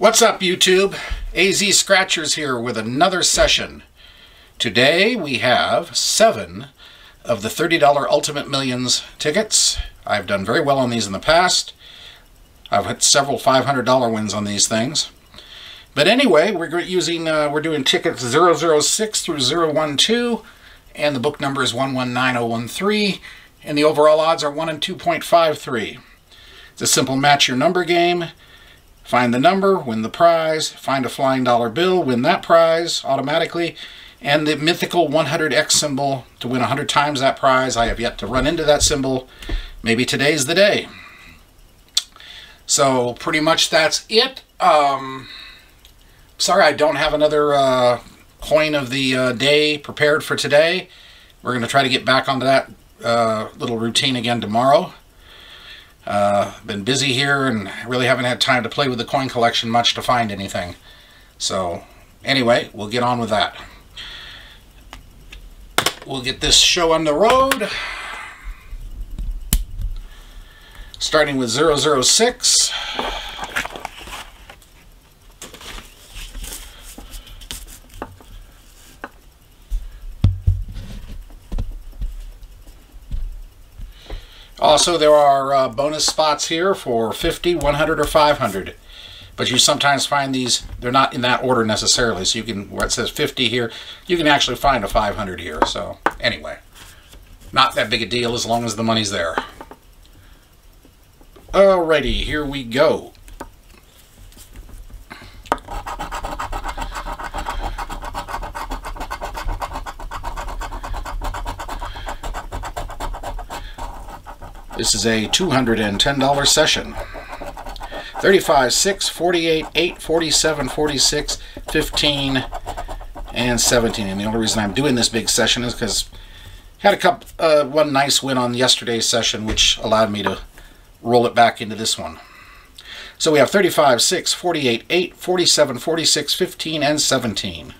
What's up, YouTube? AZ Scratchers here with another session. Today we have seven of the $30 Ultimate Millions tickets. I've done very well on these in the past. I've had several $500 wins on these things. But anyway, we're using uh, we're doing tickets 006 through 012, and the book number is 119013, and the overall odds are 1 and 2.53. It's a simple match your number game. Find the number, win the prize, find a flying dollar bill, win that prize automatically, and the mythical 100x symbol to win 100 times that prize. I have yet to run into that symbol. Maybe today's the day. So pretty much that's it. Um, sorry I don't have another uh, coin of the uh, day prepared for today. We're going to try to get back onto that uh, little routine again tomorrow. Been busy here and really haven't had time to play with the coin collection much to find anything. So anyway, we'll get on with that. We'll get this show on the road. Starting with 006. Also, there are uh, bonus spots here for 50, 100, or 500. But you sometimes find these, they're not in that order necessarily. So you can, where it says 50 here, you can actually find a 500 here. So anyway, not that big a deal as long as the money's there. Alrighty, here we go. This is a $210 session. 35, 6, 48, 8, 47, 46, 15, and 17. And the only reason I'm doing this big session is because I had a couple, uh, one nice win on yesterday's session, which allowed me to roll it back into this one. So we have 35, 6, 48, 8, 47, 46, 15, and 17.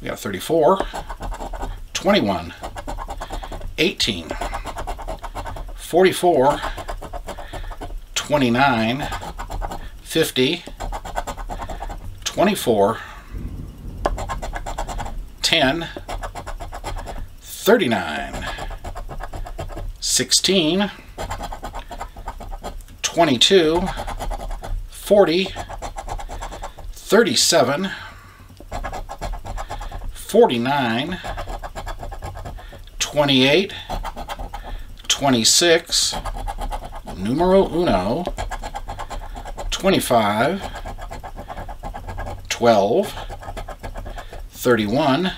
We have 34, 21, 18, 44, 29, 50, 24, 10, 39, 16, 22, 40, 37, 49, 28, 26, numero uno, 25, 12, 31,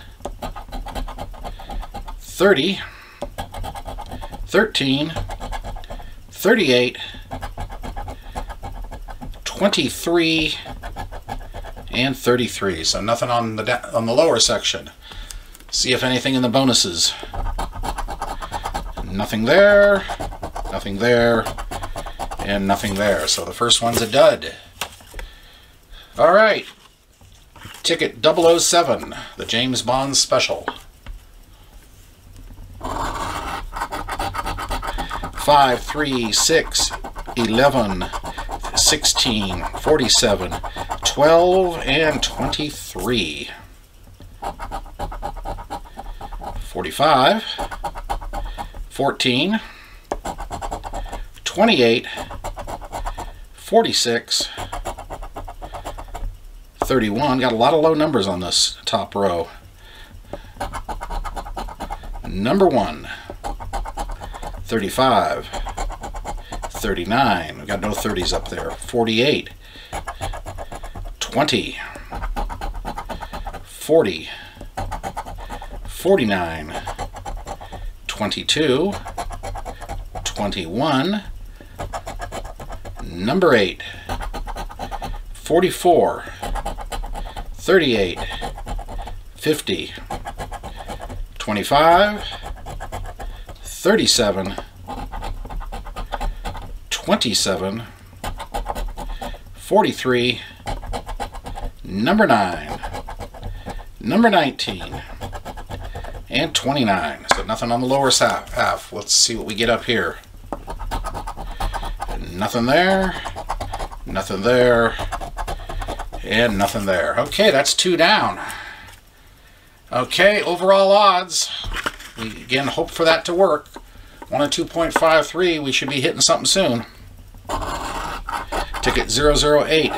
30, 13, 38, 23, and 33. So nothing on the on the lower section. See if anything in the bonuses. Nothing there, nothing there, and nothing there. So the first one's a dud. All right. Ticket 007, the James Bond special. 5, 3, 6, 11, 16, 47, 12, and 23. 45, 14, 28, 46, 31. Got a lot of low numbers on this top row. Number 1, 35, 39. We've got no 30s up there. 48, 20, 40, 49, 22, 21, number 8, 44, 38, 50, 25, 37, 27, 43, number 9, number 19, and 29. So nothing on the lower half. Let's see what we get up here. Nothing there. Nothing there. And nothing there. Okay, that's two down. Okay, overall odds. We again hope for that to work. 1 and 2.53, we should be hitting something soon. Ticket 008.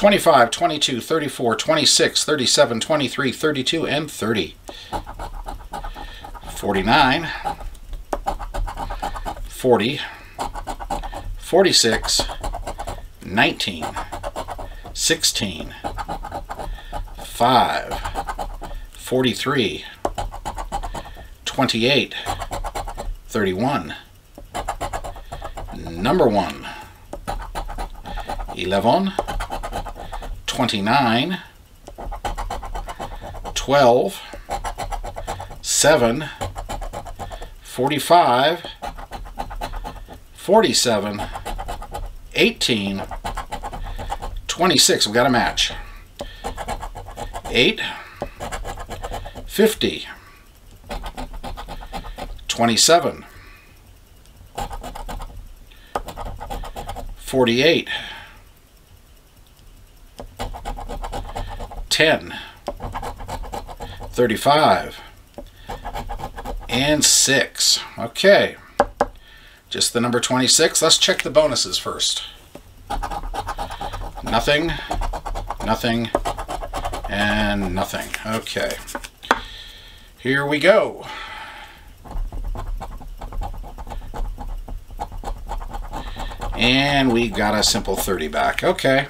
25, 22, 34, 26, 37, 23, 32, and 30. 49, 40, 46, 19, 16, 5, 43, 28, 31, number 1, 11, 29, 12, 7, 45, 47, 18, 26. We've got a match. 8, 50, 27, 48, 10, 35, and 6. Okay, just the number 26. Let's check the bonuses first. Nothing, nothing, and nothing. Okay, here we go. And we got a simple 30 back. Okay.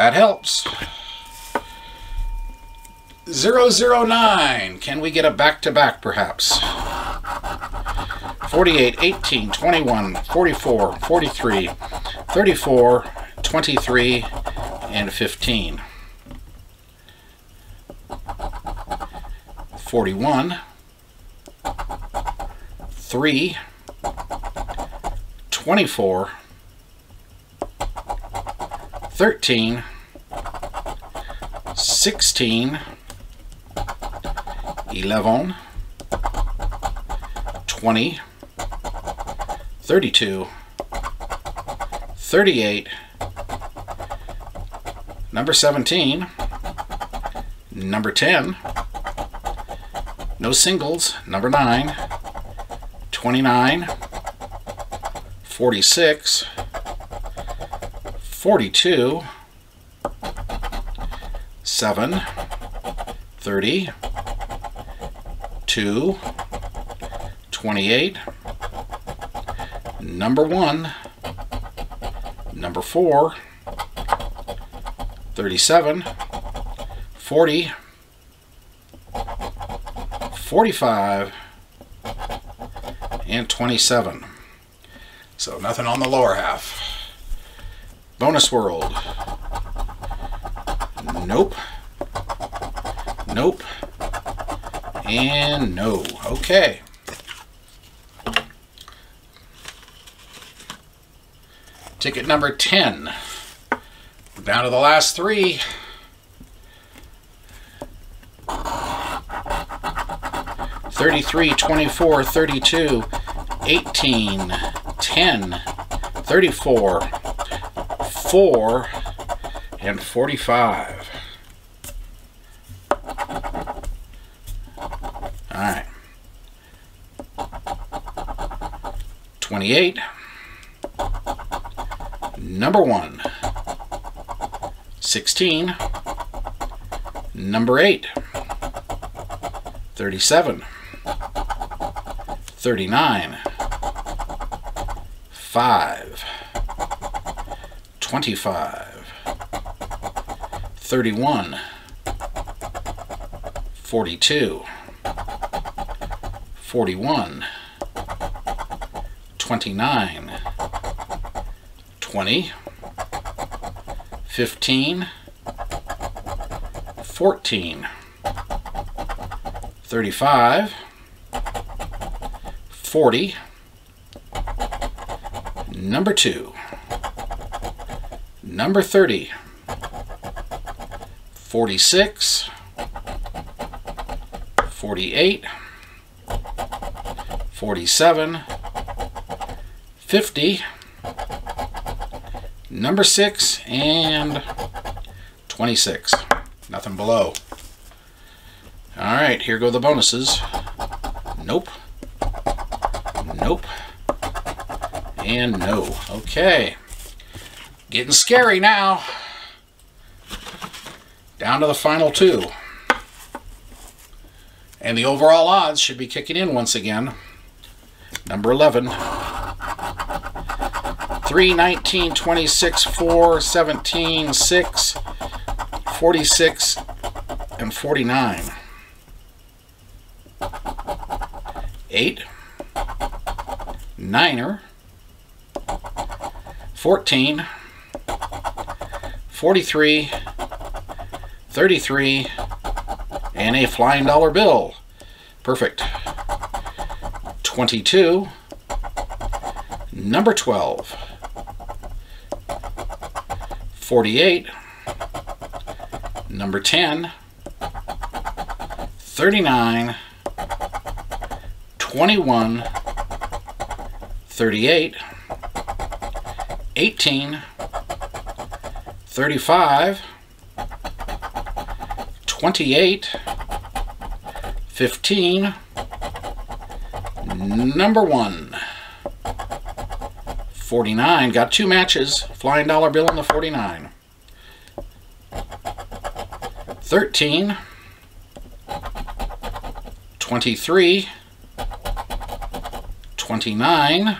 That helps. 009. Can we get a back-to-back -back, perhaps? 48, 18, 21, 44, 43, 34, 23, and 15. 41, 3, 24, 13, 16, 11, 20, 32, 38, number 17, number 10, no singles, number 9, 29, 46, 42, 7, 30, 2, 28, number 1, number 4, 37, 40, 45, and 27. So nothing on the lower half. Bonus World. Nope. And no. Okay. Ticket number 10. We're down to the last three. Thirty-three, twenty-four, thirty-two, eighteen, ten, thirty-four, four, and 45. All right. 28. Number 1. 16. Number 8. 37. 39. 5. 25, 31, 42, 41, 29, 20, 15, 14, 35, 40, number 2, number 30, 46, 48, 47, 50, number 6, and 26. Nothing below. Alright, here go the bonuses. Nope. Nope. And no. Okay. Getting scary now. Down to the final two. And the overall odds should be kicking in once again. Number 11. 3, 19, 26, 4, 17, 6, 46, and 49. 8. Niner. 14. 43. 33, and a flying dollar bill. Perfect. 22, number 12, 48, number 10, 39, 21, 38, 18, 35, 28, 15, number 1, 49. Got two matches. Flying dollar bill on the 49. 13, 23, 29,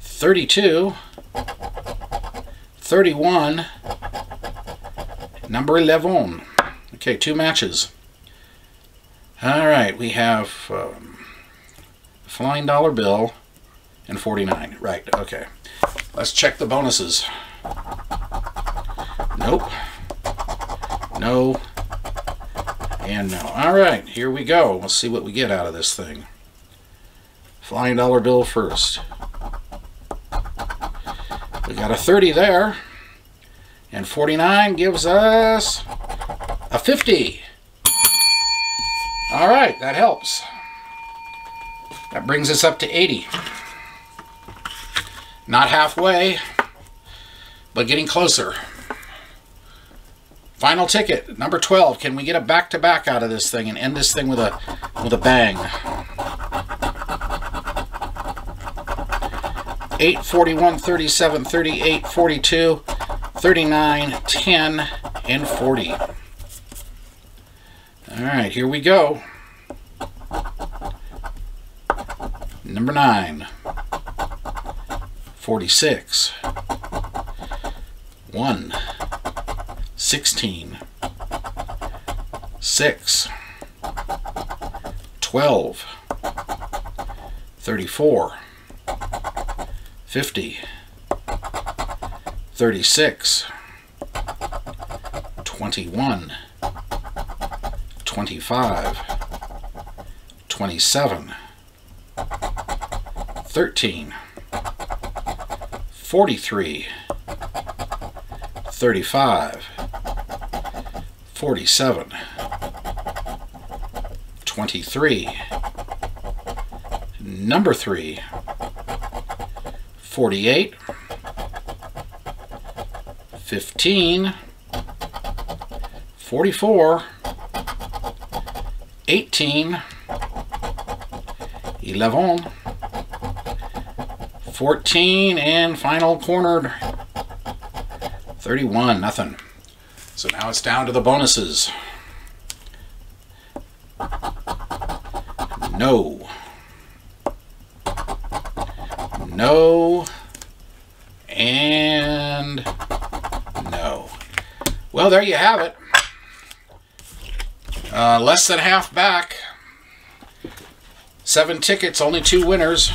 32, 31, number 11. Okay, two matches. All right, we have um, Flying Dollar Bill and 49. Right, okay. Let's check the bonuses. Nope. No. And no. All right, here we go. Let's see what we get out of this thing. Flying Dollar Bill first. We got a 30 there. And 49 gives us a 50. All right, that helps. That brings us up to 80. Not halfway, but getting closer. Final ticket, number 12. Can we get a back-to-back -back out of this thing and end this thing with a with a bang? 8, 41, 37, 38, 42, 39, 10, and 40. All right, here we go. Number 9, 46, 1, 16, 6, 12, 34, 50, 36, 21, 25, 27, 13, 43, 35, 47, 23, number 3, 48, 15, 44, 18, 11, 14, and final cornered 31, nothing. So now it's down to the bonuses. No. No. And no. Well, there you have it. Uh, less than half back. Seven tickets, only two winners.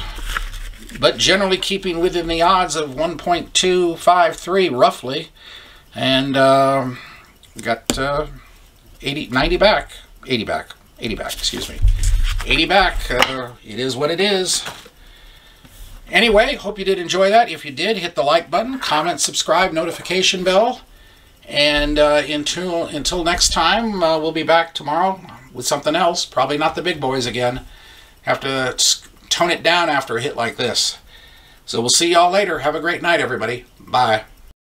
But generally keeping within the odds of 1.253 roughly. And uh, got uh, 80, 90 back. 80 back. 80 back, excuse me. 80 back. Uh, it is what it is. Anyway, hope you did enjoy that. If you did, hit the like button, comment, subscribe, notification bell. And uh, until until next time, uh, we'll be back tomorrow with something else. Probably not the big boys again. Have to tone it down after a hit like this. So we'll see y'all later. Have a great night, everybody. Bye.